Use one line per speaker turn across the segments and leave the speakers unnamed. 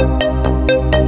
Música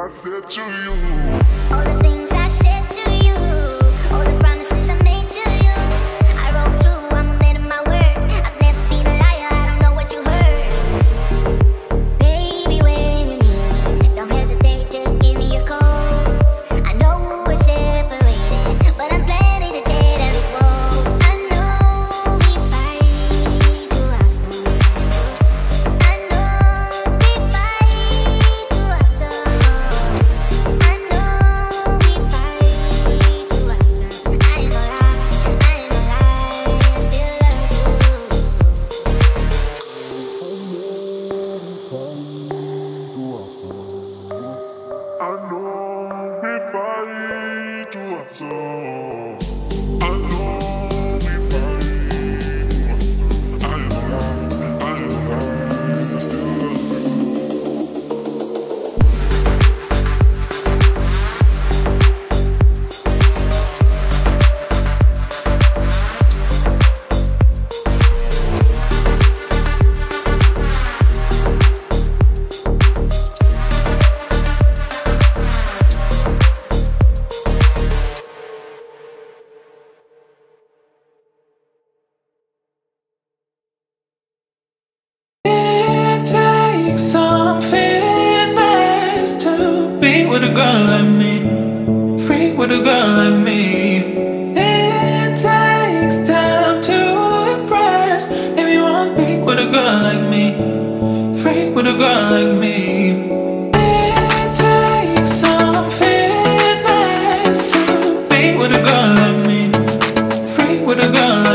Don't hesitate.
with a girl like me. It takes time to impress. If you want me with a girl like me, freak with a girl like me. With a girl like me, freak with a girl. Like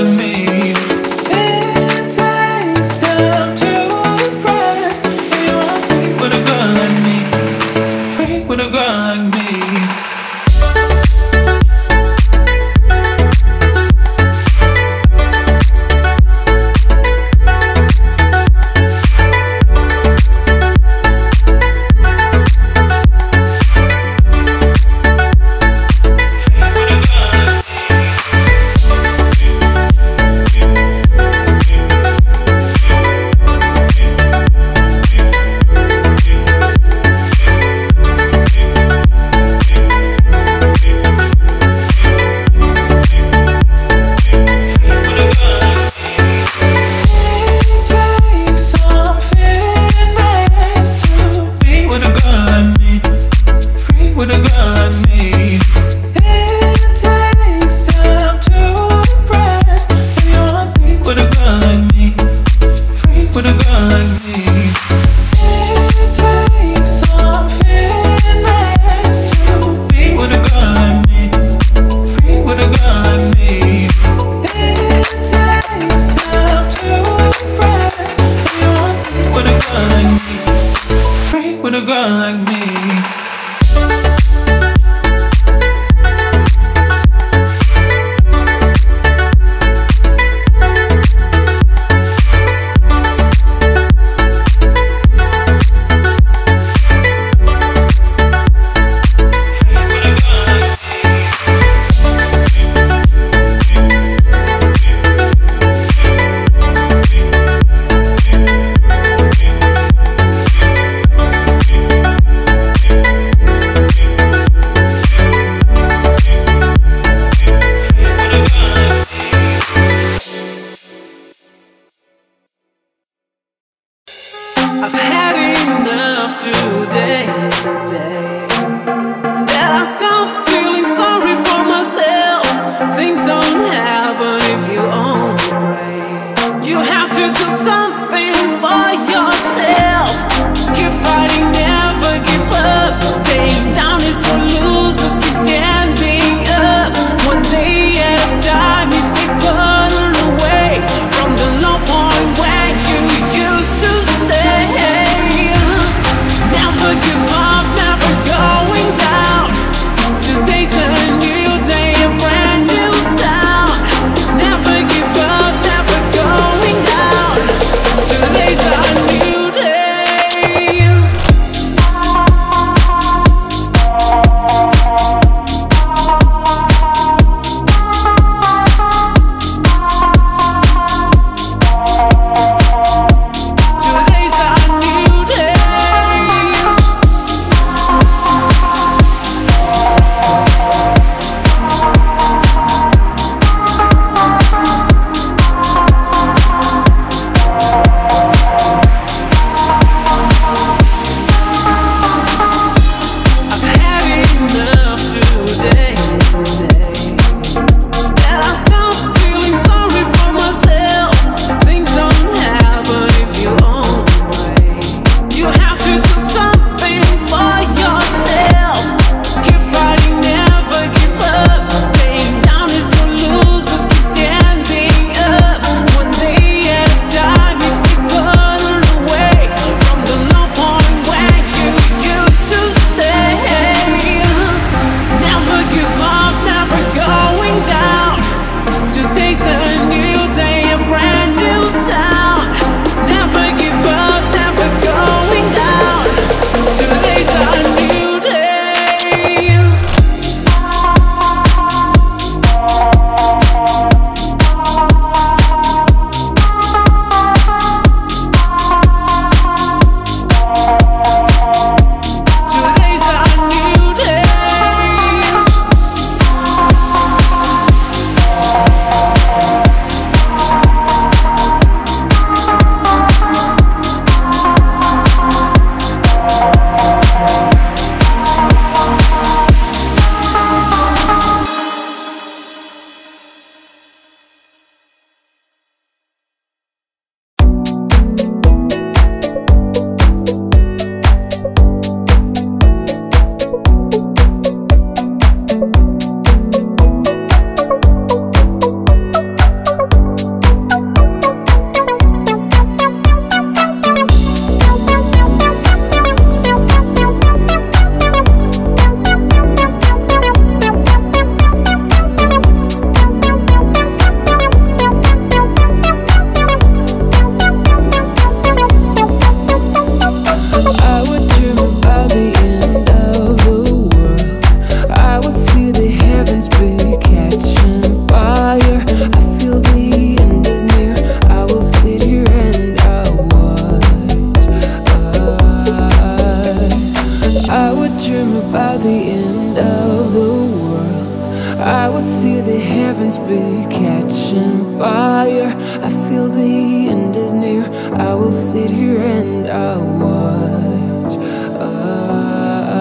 end of the world. I would see the heavens be catching fire. I feel the end is near. I will sit here and I'll watch. I,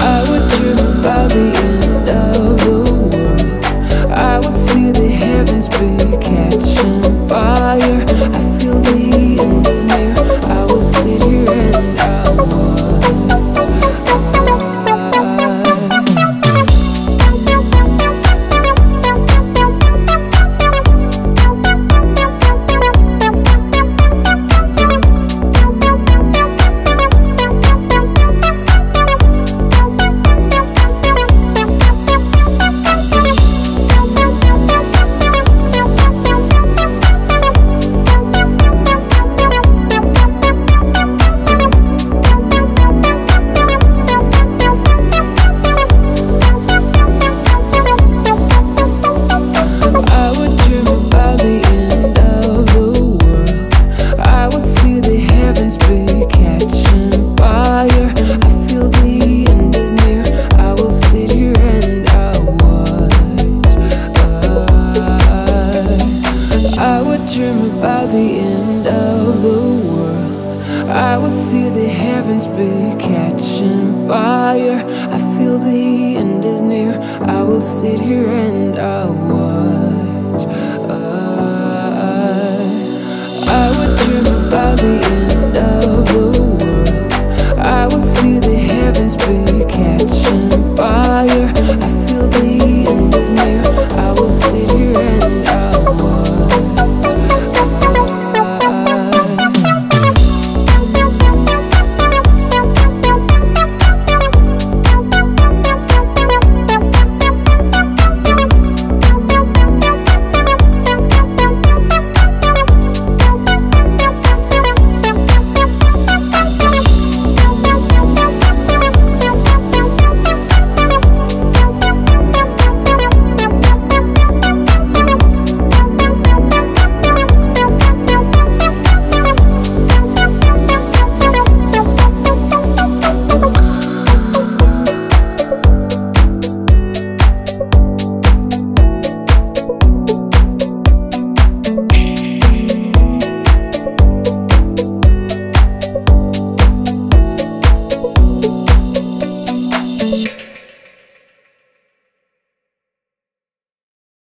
I would dream about the end of the world. I would see the heavens be catching fire. I feel the end I would see the heavens be catching fire. I feel the end is near. I will sit here and I'll watch. I I would dream about the end.